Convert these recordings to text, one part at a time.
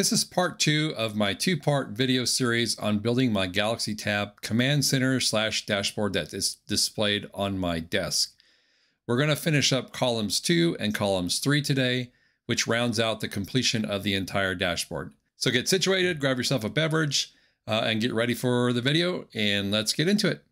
This is part two of my two-part video series on building my Galaxy Tab command center slash dashboard that is displayed on my desk. We're going to finish up columns two and columns three today, which rounds out the completion of the entire dashboard. So get situated, grab yourself a beverage, uh, and get ready for the video, and let's get into it.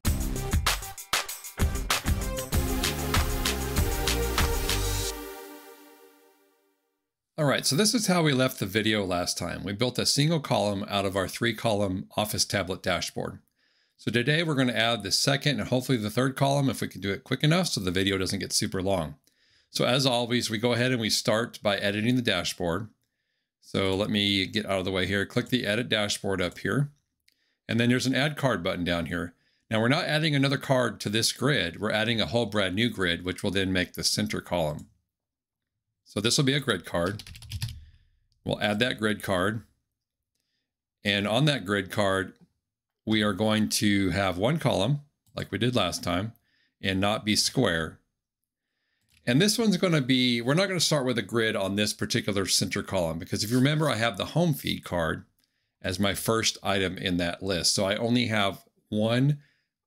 All right, so this is how we left the video last time. We built a single column out of our three column Office tablet dashboard. So today we're going to add the second and hopefully the third column if we can do it quick enough so the video doesn't get super long. So as always, we go ahead and we start by editing the dashboard. So let me get out of the way here. Click the edit dashboard up here. And then there's an add card button down here. Now we're not adding another card to this grid. We're adding a whole brand new grid, which will then make the center column. So this will be a grid card. We'll add that grid card. And on that grid card, we are going to have one column, like we did last time, and not be square. And this one's going to be, we're not going to start with a grid on this particular center column, because if you remember, I have the home feed card as my first item in that list. So I only have one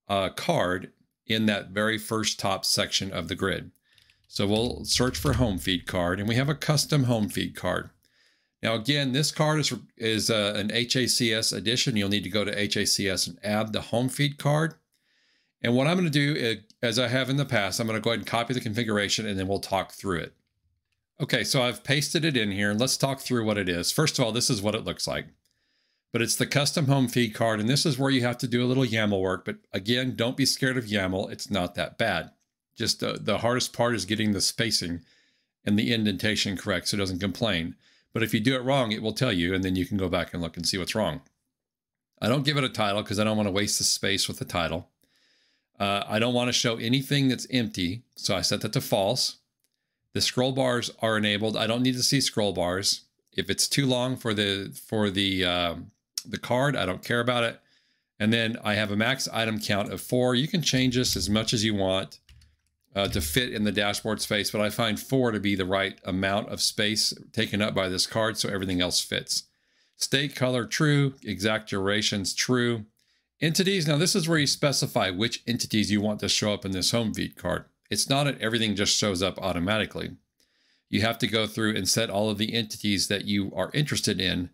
uh, card in that very first top section of the grid. So we'll search for home feed card and we have a custom home feed card. Now again, this card is, is uh, an HACS edition. You'll need to go to HACS and add the home feed card. And what I'm going to do, is, as I have in the past, I'm going to go ahead and copy the configuration and then we'll talk through it. Okay, so I've pasted it in here and let's talk through what it is. First of all, this is what it looks like. But it's the custom home feed card and this is where you have to do a little YAML work. But again, don't be scared of YAML. It's not that bad. Just the, the hardest part is getting the spacing and the indentation correct so it doesn't complain. But if you do it wrong, it will tell you, and then you can go back and look and see what's wrong. I don't give it a title because I don't want to waste the space with the title. Uh, I don't want to show anything that's empty, so I set that to false. The scroll bars are enabled. I don't need to see scroll bars. If it's too long for the for the um, the card, I don't care about it. And then I have a max item count of four. You can change this as much as you want uh, to fit in the dashboard space, but I find four to be the right amount of space taken up by this card so everything else fits. State color true, exact durations true. Entities, now this is where you specify which entities you want to show up in this home feed card. It's not that everything just shows up automatically. You have to go through and set all of the entities that you are interested in.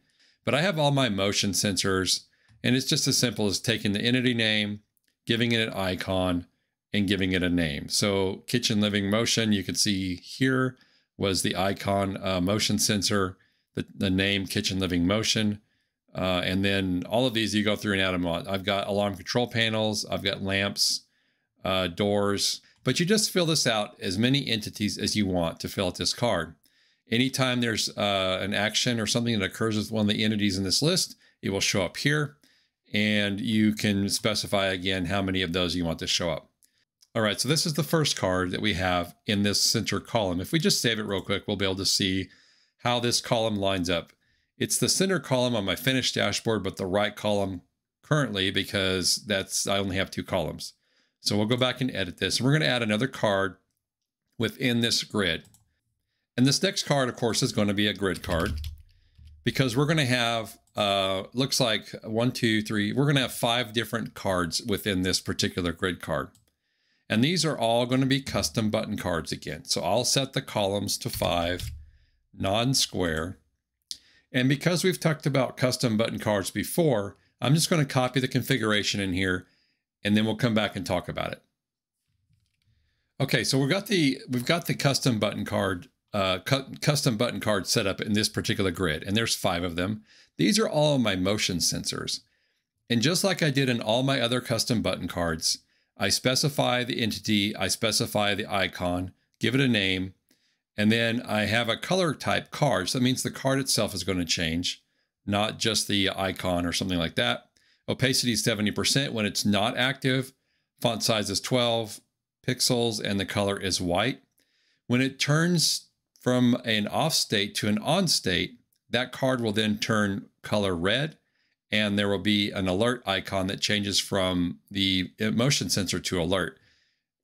But I have all my motion sensors, and it's just as simple as taking the entity name, giving it an icon, and giving it a name. So kitchen living motion, you can see here was the icon uh, motion sensor, the, the name kitchen living motion. Uh, and then all of these you go through and add them on. I've got alarm control panels, I've got lamps, uh, doors, but you just fill this out as many entities as you want to fill out this card. Anytime there's uh, an action or something that occurs with one of the entities in this list, it will show up here. And you can specify again how many of those you want to show up. All right, so this is the first card that we have in this center column. If we just save it real quick, we'll be able to see how this column lines up. It's the center column on my finished dashboard, but the right column currently because that's I only have two columns. So we'll go back and edit this. And we're going to add another card within this grid. And this next card, of course, is going to be a grid card because we're going to have, uh, looks like one, two, three, we're going to have five different cards within this particular grid card. And these are all going to be custom button cards again. So I'll set the columns to five, non-square. And because we've talked about custom button cards before, I'm just going to copy the configuration in here and then we'll come back and talk about it. Okay, so we've got the we've got the custom button card uh, cu custom button card set up in this particular grid, and there's five of them. These are all my motion sensors. And just like I did in all my other custom button cards, I specify the entity, I specify the icon, give it a name, and then I have a color type card. So that means the card itself is going to change, not just the icon or something like that. Opacity is 70% when it's not active. Font size is 12 pixels and the color is white. When it turns from an off state to an on state, that card will then turn color red and there will be an alert icon that changes from the motion sensor to alert.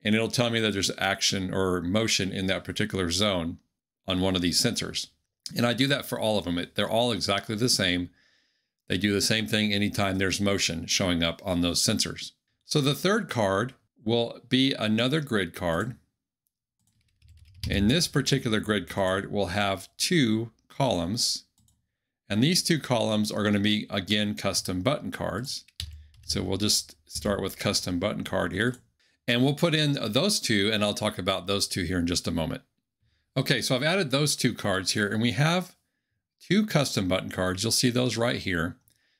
And it'll tell me that there's action or motion in that particular zone on one of these sensors. And I do that for all of them. They're all exactly the same. They do the same thing anytime there's motion showing up on those sensors. So the third card will be another grid card. And this particular grid card will have two columns. And these two columns are going to be, again, custom button cards. So we'll just start with custom button card here. And we'll put in those two, and I'll talk about those two here in just a moment. Okay, so I've added those two cards here, and we have two custom button cards. You'll see those right here.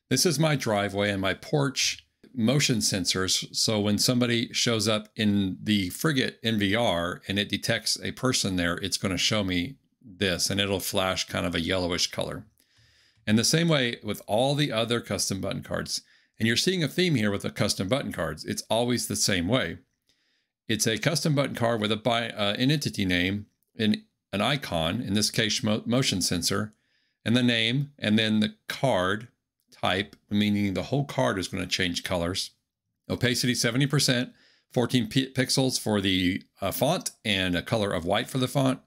This is my driveway and my porch motion sensors. So when somebody shows up in the Frigate NVR and it detects a person there, it's going to show me this and it'll flash kind of a yellowish color. And the same way with all the other custom button cards. And you're seeing a theme here with the custom button cards. It's always the same way. It's a custom button card with a by, uh, an entity name, an, an icon, in this case, motion sensor, and the name, and then the card type, meaning the whole card is going to change colors. Opacity 70%, 14 pixels for the uh, font, and a color of white for the font.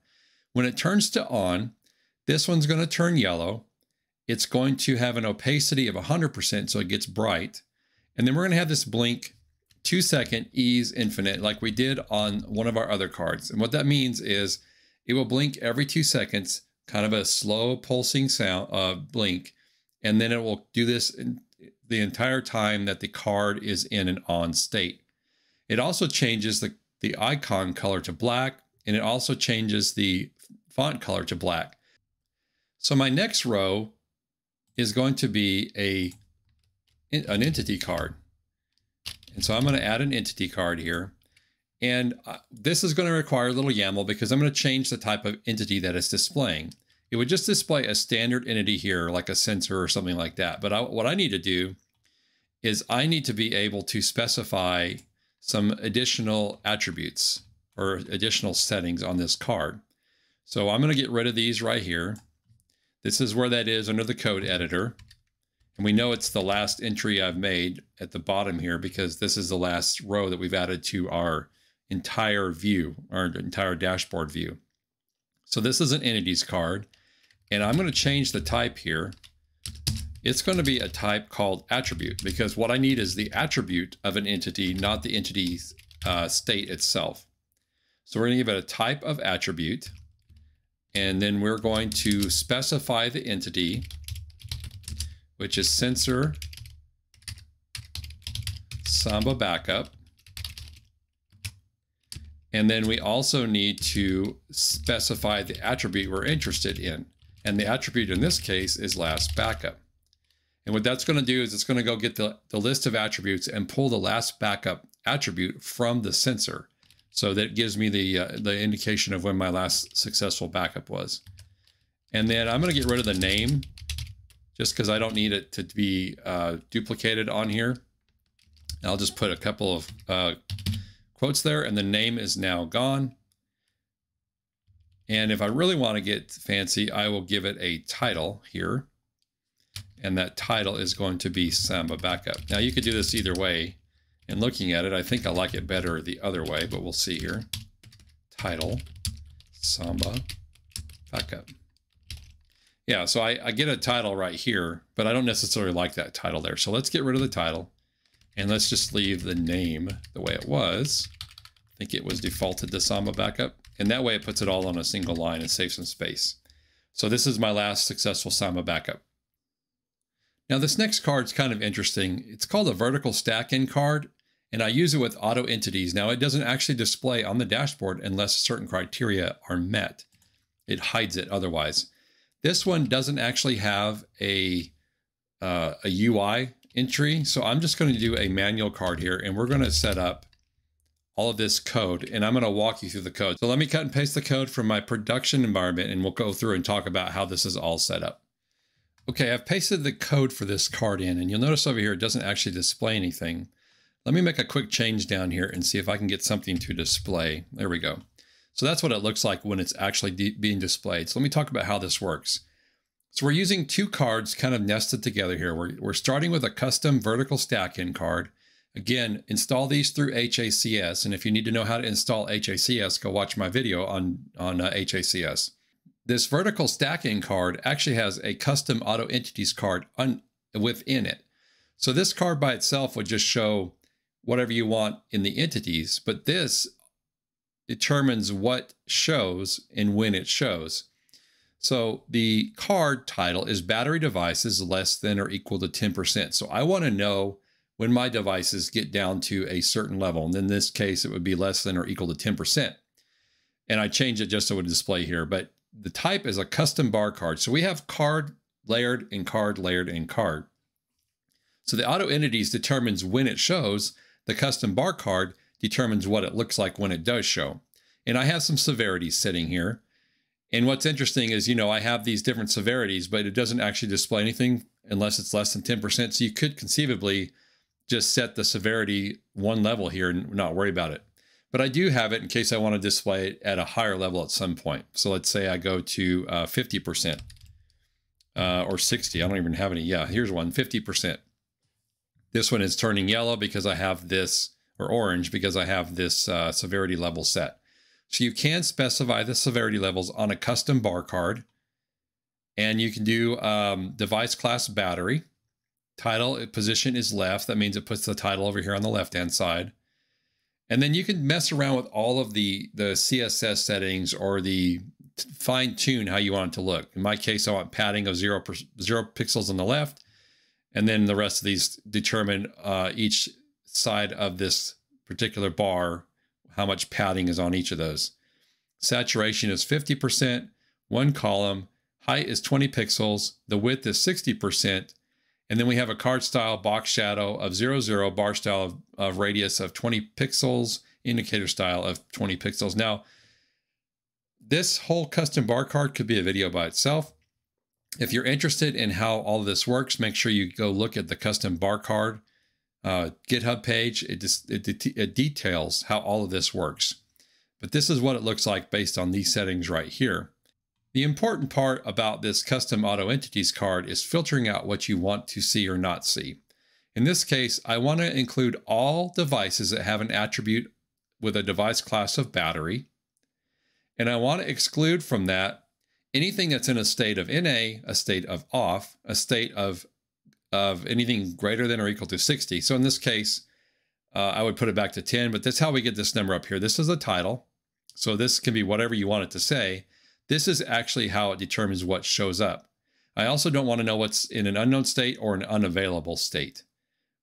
When it turns to on, this one's going to turn yellow. It's going to have an opacity of 100%, so it gets bright. And then we're going to have this blink two second ease infinite like we did on one of our other cards. And what that means is it will blink every two seconds, kind of a slow pulsing sound uh, blink and then it will do this the entire time that the card is in an on state. It also changes the, the icon color to black, and it also changes the font color to black. So my next row is going to be a an entity card. And so I'm going to add an entity card here. And uh, this is going to require a little YAML because I'm going to change the type of entity that it's displaying it would just display a standard entity here, like a sensor or something like that. But I, what I need to do is I need to be able to specify some additional attributes or additional settings on this card. So I'm going to get rid of these right here. This is where that is under the code editor. And we know it's the last entry I've made at the bottom here because this is the last row that we've added to our entire view, our entire dashboard view. So this is an entities card. And I'm going to change the type here. It's going to be a type called attribute because what I need is the attribute of an entity, not the entity's uh, state itself. So we're going to give it a type of attribute. And then we're going to specify the entity, which is sensor Samba backup. And then we also need to specify the attribute we're interested in. And the attribute in this case is last backup. And what that's going to do is it's going to go get the, the list of attributes and pull the last backup attribute from the sensor. So that gives me the, uh, the indication of when my last successful backup was. And then I'm going to get rid of the name just because I don't need it to be uh, duplicated on here. I'll just put a couple of uh, quotes there and the name is now gone. And if I really want to get fancy, I will give it a title here. And that title is going to be Samba Backup. Now you could do this either way. And looking at it, I think I like it better the other way, but we'll see here. Title, Samba Backup. Yeah, so I, I get a title right here, but I don't necessarily like that title there. So let's get rid of the title. And let's just leave the name the way it was. I think it was defaulted to Samba Backup. And that way it puts it all on a single line and saves some space. So this is my last successful Samba backup. Now this next card is kind of interesting. It's called a vertical stack in card, and I use it with auto entities. Now it doesn't actually display on the dashboard unless certain criteria are met. It hides it otherwise. This one doesn't actually have a, uh, a UI entry, so I'm just going to do a manual card here, and we're going to set up all of this code and I'm going to walk you through the code. So let me cut and paste the code from my production environment and we'll go through and talk about how this is all set up. Okay, I've pasted the code for this card in and you'll notice over here it doesn't actually display anything. Let me make a quick change down here and see if I can get something to display. There we go. So that's what it looks like when it's actually being displayed. So let me talk about how this works. So we're using two cards kind of nested together here. We're, we're starting with a custom vertical stack in card Again, install these through HACS. And if you need to know how to install HACS, go watch my video on, on uh, HACS. this vertical stack in card actually has a custom auto entities card within it. So this card by itself would just show whatever you want in the entities, but this determines what shows and when it shows. So the card title is battery devices less than or equal to 10%. So I want to know when my devices get down to a certain level. And in this case, it would be less than or equal to 10%. And I change it just so it would display here. But the type is a custom bar card. So we have card layered and card layered and card. So the auto entities determines when it shows. The custom bar card determines what it looks like when it does show. And I have some severities sitting here. And what's interesting is, you know, I have these different severities, but it doesn't actually display anything unless it's less than 10%. So you could conceivably just set the severity one level here and not worry about it. But I do have it in case I want to display it at a higher level at some point. So let's say I go to uh, 50% uh, or 60. I don't even have any. Yeah, here's one, 50%. This one is turning yellow because I have this, or orange because I have this uh, severity level set. So you can specify the severity levels on a custom bar card. And you can do um, device class battery. Title position is left. That means it puts the title over here on the left-hand side. And then you can mess around with all of the, the CSS settings or the fine tune how you want it to look. In my case, I want padding of zero, zero pixels on the left. And then the rest of these determine uh, each side of this particular bar how much padding is on each of those. Saturation is 50%, one column, height is 20 pixels, the width is 60%, and then we have a card style box shadow of 00, 0, bar style of, of radius of 20 pixels, indicator style of 20 pixels. Now, this whole custom bar card could be a video by itself. If you're interested in how all this works, make sure you go look at the custom bar card uh, GitHub page. It, just, it, it details how all of this works. But this is what it looks like based on these settings right here. The important part about this custom auto entities card is filtering out what you want to see or not see. In this case, I want to include all devices that have an attribute with a device class of battery. And I want to exclude from that anything that's in a state of NA, a state of off, a state of of anything greater than or equal to 60. So in this case, uh, I would put it back to 10, but that's how we get this number up here. This is the title. So this can be whatever you want it to say. This is actually how it determines what shows up. I also don't want to know what's in an unknown state or an unavailable state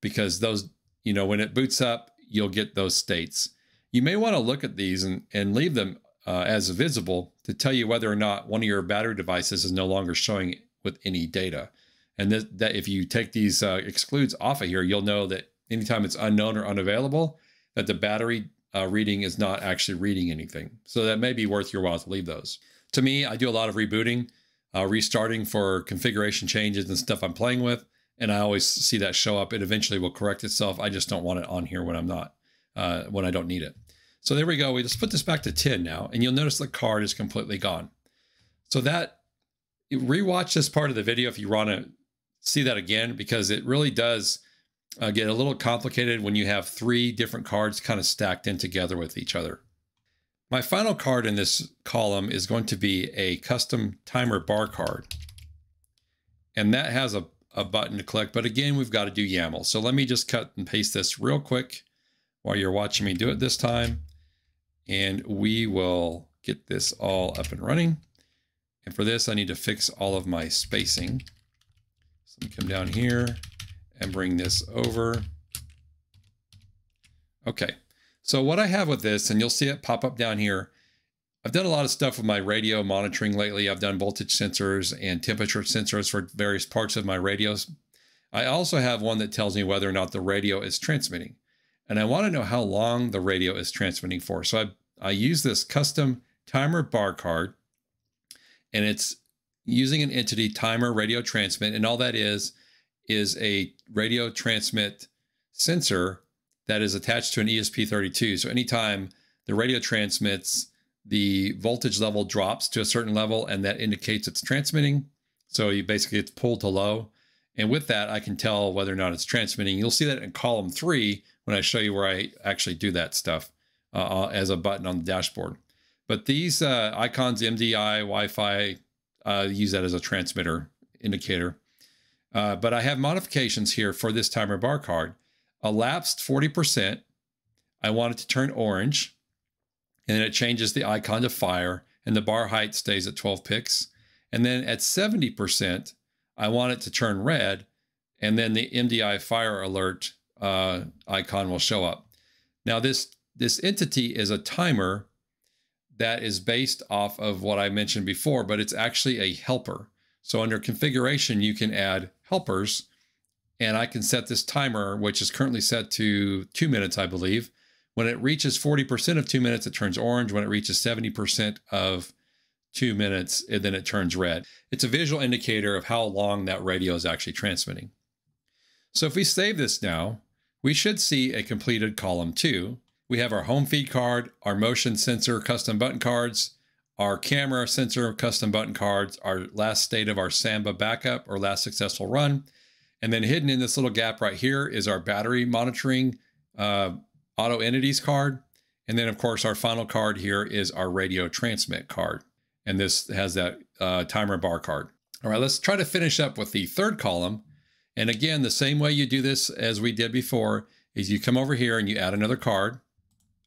because those, you know, when it boots up, you'll get those states. You may want to look at these and, and leave them uh, as visible to tell you whether or not one of your battery devices is no longer showing with any data. And that, that if you take these uh, excludes off of here, you'll know that anytime it's unknown or unavailable, that the battery uh, reading is not actually reading anything. So that may be worth your while to leave those. To me, I do a lot of rebooting, uh, restarting for configuration changes and stuff I'm playing with. And I always see that show up. It eventually will correct itself. I just don't want it on here when I'm not, uh, when I don't need it. So there we go. We just put this back to 10 now, and you'll notice the card is completely gone. So that, rewatch this part of the video if you want to see that again because it really does uh, get a little complicated when you have three different cards kind of stacked in together with each other. My final card in this column is going to be a custom timer bar card. And that has a, a button to click, but again, we've got to do YAML. So let me just cut and paste this real quick while you're watching me do it this time. And we will get this all up and running. And for this, I need to fix all of my spacing. So let me come down here and bring this over. Okay, so what I have with this, and you'll see it pop up down here, I've done a lot of stuff with my radio monitoring lately. I've done voltage sensors and temperature sensors for various parts of my radios. I also have one that tells me whether or not the radio is transmitting. And I want to know how long the radio is transmitting for. So I, I use this custom timer bar card, and it's using an entity timer radio transmit. And all that is, is a radio transmit sensor that is attached to an ESP32. So anytime the radio transmits, the voltage level drops to a certain level and that indicates it's transmitting. So you basically it's pulled to low. And with that, I can tell whether or not it's transmitting. You'll see that in column three when I show you where I actually do that stuff uh, uh as a button on the dashboard. But these uh, icons, MDI, Wi-Fi, uh, use that as a transmitter indicator. Uh, but I have modifications here for this timer bar card. Elapsed 40%. I want it to turn orange. And then it changes the icon to fire. And the bar height stays at 12 picks. And then at 70%, I want it to turn red. And then the MDI fire alert uh, icon will show up. Now this, this entity is a timer that is based off of what I mentioned before, but it's actually a helper. So under configuration, you can add helpers and I can set this timer, which is currently set to two minutes, I believe. When it reaches 40% of two minutes, it turns orange. When it reaches 70% of two minutes, and then it turns red. It's a visual indicator of how long that radio is actually transmitting. So if we save this now, we should see a completed column two. We have our home feed card, our motion sensor custom button cards, our camera sensor custom button cards, our last state of our Samba backup or last successful run. And then hidden in this little gap right here is our battery monitoring uh, auto entities card. And then of course our final card here is our radio transmit card. And this has that uh, timer bar card. All right, let's try to finish up with the third column. And again, the same way you do this as we did before is you come over here and you add another card.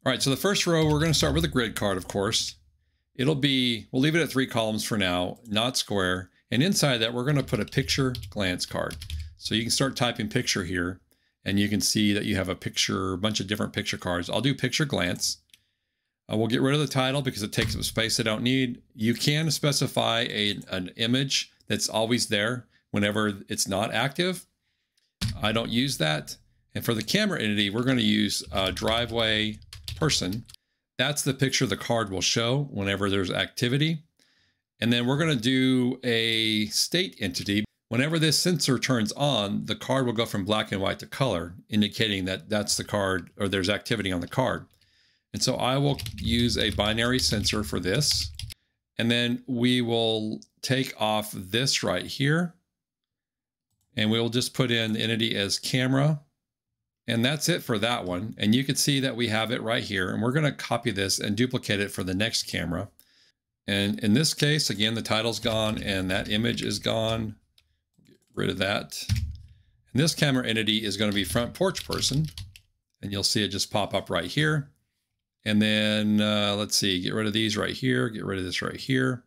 All right, so the first row, we're going to start with a grid card, of course. It'll be, we'll leave it at three columns for now, not square. And inside that, we're going to put a picture glance card. So you can start typing picture here and you can see that you have a picture, a bunch of different picture cards. I'll do picture glance. Uh, we'll get rid of the title because it takes up space I don't need. You can specify a, an image that's always there whenever it's not active. I don't use that. And for the camera entity, we're going to use a driveway person that's the picture the card will show whenever there's activity. And then we're going to do a state entity. Whenever this sensor turns on, the card will go from black and white to color, indicating that that's the card or there's activity on the card. And so I will use a binary sensor for this. And then we will take off this right here. And we'll just put in entity as camera and that's it for that one. And you can see that we have it right here. And we're going to copy this and duplicate it for the next camera. And in this case, again, the title's gone and that image is gone. Get rid of that. And this camera entity is going to be front porch person. And you'll see it just pop up right here. And then uh, let's see, get rid of these right here, get rid of this right here.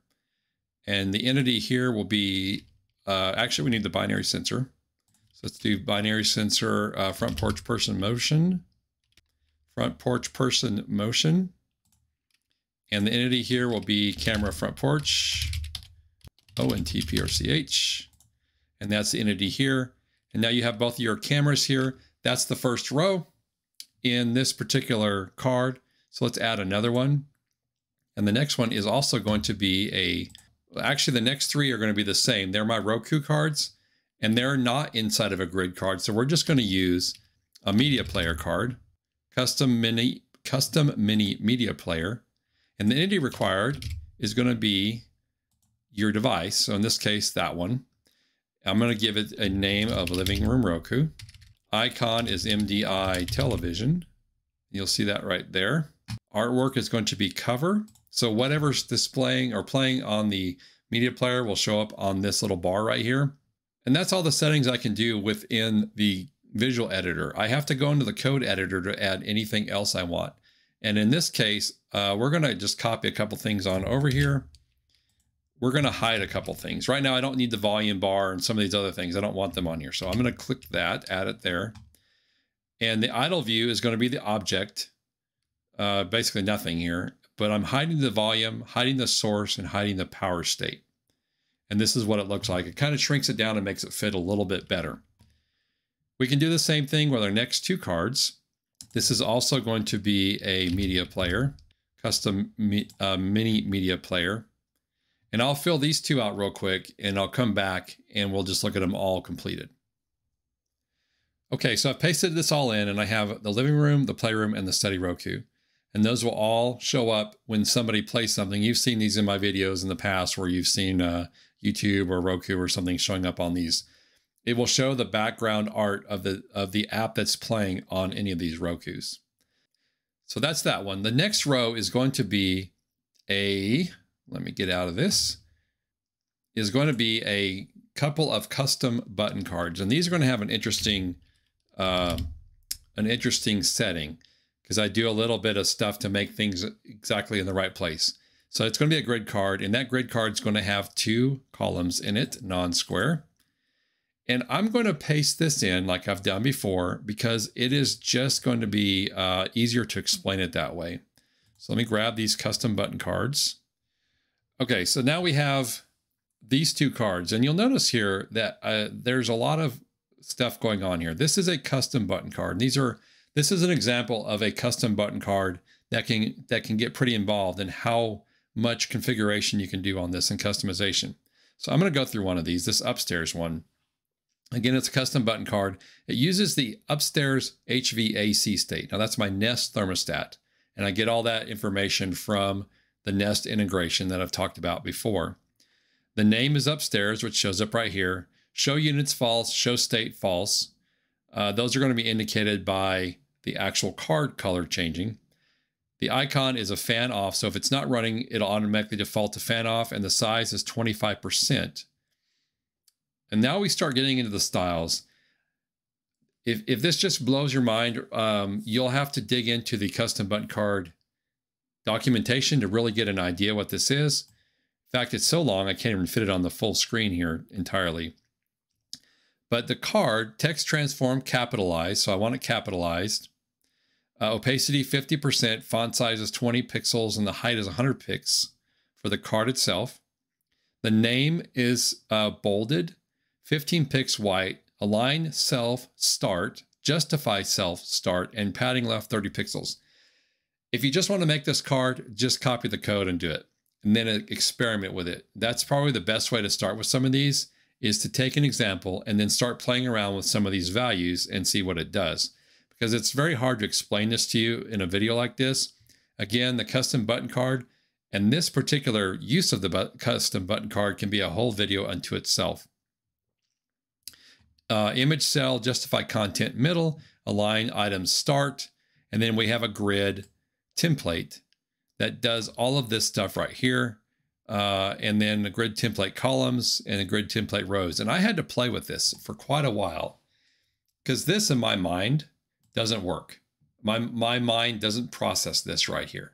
And the entity here will be, uh, actually we need the binary sensor. So let's do binary sensor uh, front porch person motion. Front porch person motion. And the entity here will be camera front porch. ONTPRCH. And that's the entity here. And now you have both your cameras here. That's the first row in this particular card. So let's add another one. And the next one is also going to be a, actually the next three are going to be the same. They're my Roku cards and they're not inside of a grid card. So we're just going to use a media player card, custom mini, custom mini media player. And the entity required is going to be your device. So in this case, that one. I'm going to give it a name of Living Room Roku. Icon is MDI television. You'll see that right there. Artwork is going to be cover. So whatever's displaying or playing on the media player will show up on this little bar right here. And that's all the settings I can do within the visual editor. I have to go into the code editor to add anything else I want. And in this case, uh, we're going to just copy a couple things on over here. We're going to hide a couple things. Right now, I don't need the volume bar and some of these other things. I don't want them on here. So I'm going to click that, add it there. And the idle view is going to be the object, uh, basically nothing here. But I'm hiding the volume, hiding the source, and hiding the power state. And this is what it looks like. It kind of shrinks it down and makes it fit a little bit better. We can do the same thing with our next two cards. This is also going to be a media player, custom uh, mini media player. And I'll fill these two out real quick and I'll come back and we'll just look at them all completed. Okay, so I've pasted this all in and I have the living room, the playroom, and the study Roku. And those will all show up when somebody plays something. You've seen these in my videos in the past where you've seen uh, YouTube or Roku or something showing up on these. It will show the background art of the of the app that's playing on any of these Rokus. So that's that one. The next row is going to be a, let me get out of this, is going to be a couple of custom button cards. And these are going to have an interesting, uh, an interesting setting because I do a little bit of stuff to make things exactly in the right place. So it's going to be a grid card, and that grid card is going to have two columns in it, non-square. And I'm going to paste this in like I've done before because it is just going to be uh, easier to explain it that way. So let me grab these custom button cards. Okay, so now we have these two cards. And you'll notice here that uh, there's a lot of stuff going on here. This is a custom button card. And These are this is an example of a custom button card that can that can get pretty involved in how much configuration you can do on this and customization. So I'm going to go through one of these, this upstairs one. Again, it's a custom button card. It uses the upstairs HVAC state. Now that's my Nest thermostat. And I get all that information from the Nest integration that I've talked about before. The name is upstairs, which shows up right here. Show units false, show state false. Uh, those are going to be indicated by the actual card color changing. The icon is a fan off, so if it's not running, it'll automatically default to fan off, and the size is 25%. And now we start getting into the styles. If, if this just blows your mind, um, you'll have to dig into the custom button card documentation to really get an idea what this is. In fact, it's so long, I can't even fit it on the full screen here entirely. But the card, text transform capitalized, so I want it capitalized. Uh, opacity 50%, font size is 20 pixels, and the height is 100 pixels for the card itself. The name is uh, bolded, 15 pixels white, align self start, justify self start, and padding left 30 pixels. If you just want to make this card, just copy the code and do it, and then experiment with it. That's probably the best way to start with some of these is to take an example and then start playing around with some of these values and see what it does because it's very hard to explain this to you in a video like this. Again, the custom button card and this particular use of the custom button card can be a whole video unto itself. Uh, image cell, justify content middle, align items start, and then we have a grid template that does all of this stuff right here. Uh, and then the grid template columns and the grid template rows. And I had to play with this for quite a while because this in my mind doesn't work. My, my mind doesn't process this right here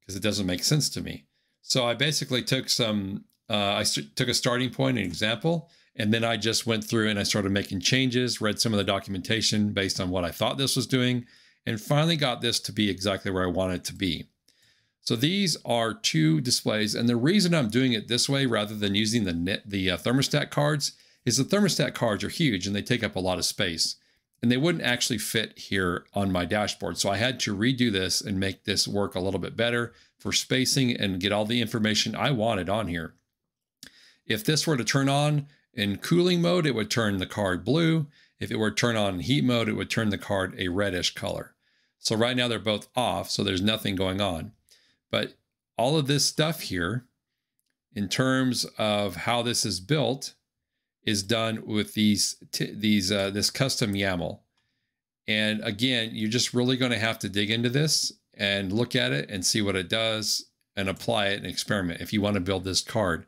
because it doesn't make sense to me. So I basically took some, uh, I took a starting point, an example, and then I just went through and I started making changes, read some of the documentation based on what I thought this was doing, and finally got this to be exactly where I wanted it to be. So these are two displays. And the reason I'm doing it this way rather than using the net, the uh, thermostat cards is the thermostat cards are huge and they take up a lot of space and they wouldn't actually fit here on my dashboard. So I had to redo this and make this work a little bit better for spacing and get all the information I wanted on here. If this were to turn on in cooling mode, it would turn the card blue. If it were to turn on heat mode, it would turn the card a reddish color. So right now they're both off, so there's nothing going on. But all of this stuff here, in terms of how this is built, is done with these these uh, this custom YAML. And again, you're just really going to have to dig into this and look at it and see what it does and apply it and experiment if you want to build this card.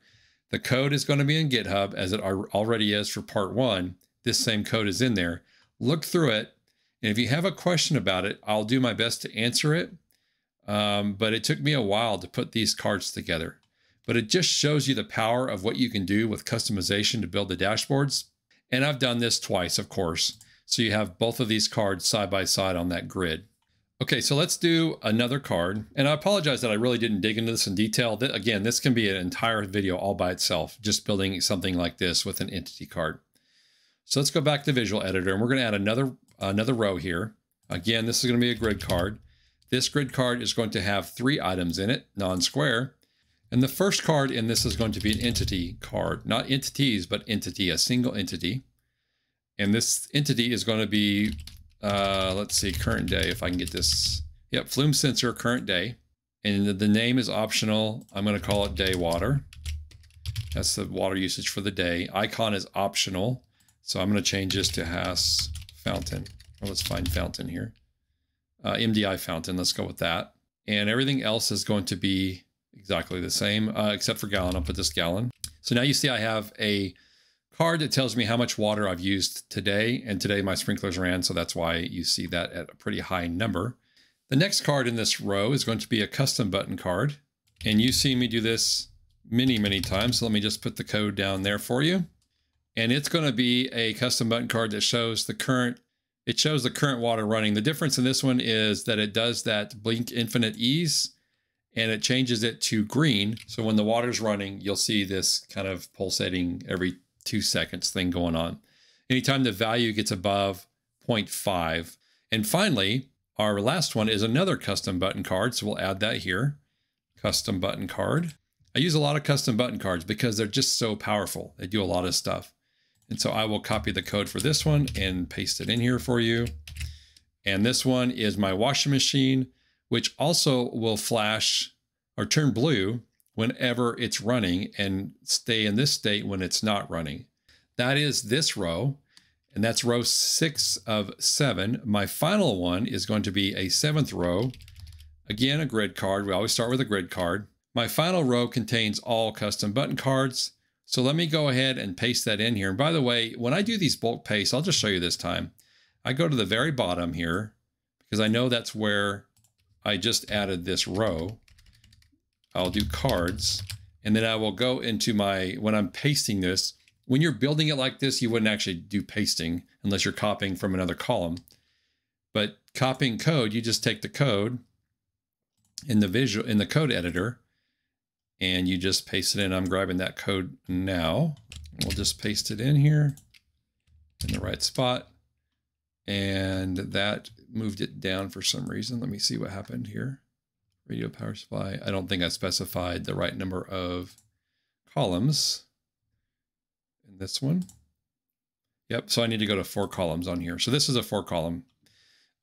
The code is going to be in GitHub as it already is for part one. This same code is in there. Look through it. And if you have a question about it, I'll do my best to answer it. Um, but it took me a while to put these cards together but it just shows you the power of what you can do with customization to build the dashboards. And I've done this twice, of course. So you have both of these cards side by side on that grid. Okay, so let's do another card. And I apologize that I really didn't dig into this in detail. Again, this can be an entire video all by itself, just building something like this with an entity card. So let's go back to Visual Editor and we're gonna add another, another row here. Again, this is gonna be a grid card. This grid card is going to have three items in it, non-square. And the first card in this is going to be an entity card, not entities, but entity, a single entity. And this entity is going to be, uh, let's see, current day, if I can get this. Yep, Flume Sensor, current day. And the name is optional. I'm going to call it day water. That's the water usage for the day. Icon is optional. So I'm going to change this to Haas Fountain. Well, let's find Fountain here. Uh, MDI Fountain, let's go with that. And everything else is going to be exactly the same, uh, except for gallon. I'll put this gallon. So now you see I have a card that tells me how much water I've used today. And today my sprinklers ran, so that's why you see that at a pretty high number. The next card in this row is going to be a custom button card. And you see me do this many, many times. So let me just put the code down there for you. And it's going to be a custom button card that shows the current, it shows the current water running. The difference in this one is that it does that blink infinite ease and it changes it to green. So when the water's running, you'll see this kind of pulsating every two seconds thing going on. Anytime the value gets above 0.5. And finally, our last one is another custom button card. So we'll add that here. Custom button card. I use a lot of custom button cards because they're just so powerful. They do a lot of stuff. And so I will copy the code for this one and paste it in here for you. And this one is my washing machine, which also will flash or turn blue whenever it's running and stay in this state when it's not running. That is this row, and that's row six of seven. My final one is going to be a seventh row. Again, a grid card. We always start with a grid card. My final row contains all custom button cards. So let me go ahead and paste that in here. And by the way, when I do these bulk pastes, I'll just show you this time. I go to the very bottom here because I know that's where I just added this row. I'll do cards and then I will go into my, when I'm pasting this, when you're building it like this, you wouldn't actually do pasting unless you're copying from another column. But copying code, you just take the code in the visual, in the code editor, and you just paste it in. I'm grabbing that code now. We'll just paste it in here in the right spot. And that moved it down for some reason. Let me see what happened here. Radio power supply. I don't think I specified the right number of columns in this one. Yep, so I need to go to four columns on here. So this is a four column.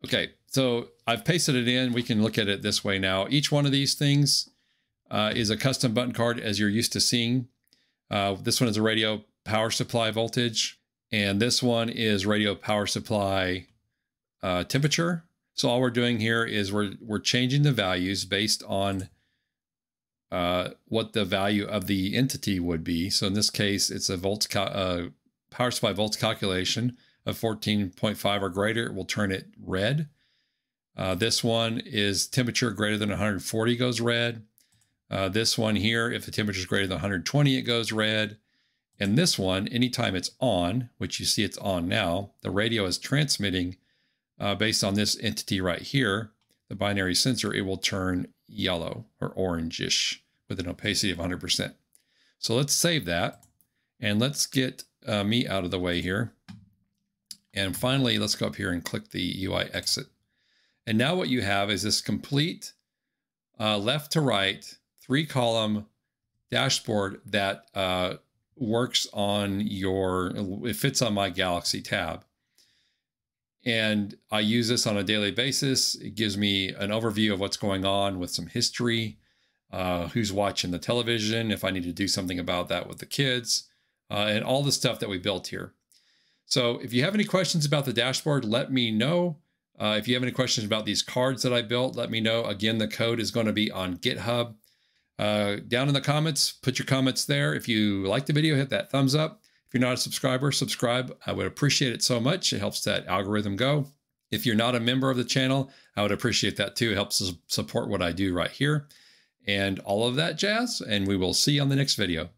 Okay, so I've pasted it in. We can look at it this way now. Each one of these things uh, is a custom button card as you're used to seeing. Uh, this one is a radio power supply voltage, and this one is radio power supply uh, temperature. So all we're doing here is we're we're changing the values based on uh, what the value of the entity would be. So in this case, it's a volts uh, power supply volts calculation of 14.5 or greater. It will turn it red. Uh, this one is temperature greater than 140 goes red. Uh, this one here, if the temperature is greater than 120, it goes red. And this one, anytime it's on, which you see it's on now, the radio is transmitting uh, based on this entity right here, the binary sensor, it will turn yellow or orangish with an opacity of 100%. So let's save that and let's get uh, me out of the way here. And finally, let's go up here and click the UI exit. And now what you have is this complete uh, left to right three column dashboard that uh, works on your, it fits on my Galaxy tab. And I use this on a daily basis. It gives me an overview of what's going on with some history, uh, who's watching the television, if I need to do something about that with the kids, uh, and all the stuff that we built here. So if you have any questions about the dashboard, let me know. Uh, if you have any questions about these cards that I built, let me know. Again, the code is going to be on GitHub. Uh, down in the comments, put your comments there. If you like the video, hit that thumbs up. If you're not a subscriber, subscribe. I would appreciate it so much. It helps that algorithm go. If you're not a member of the channel, I would appreciate that too. It helps support what I do right here and all of that jazz. And we will see you on the next video.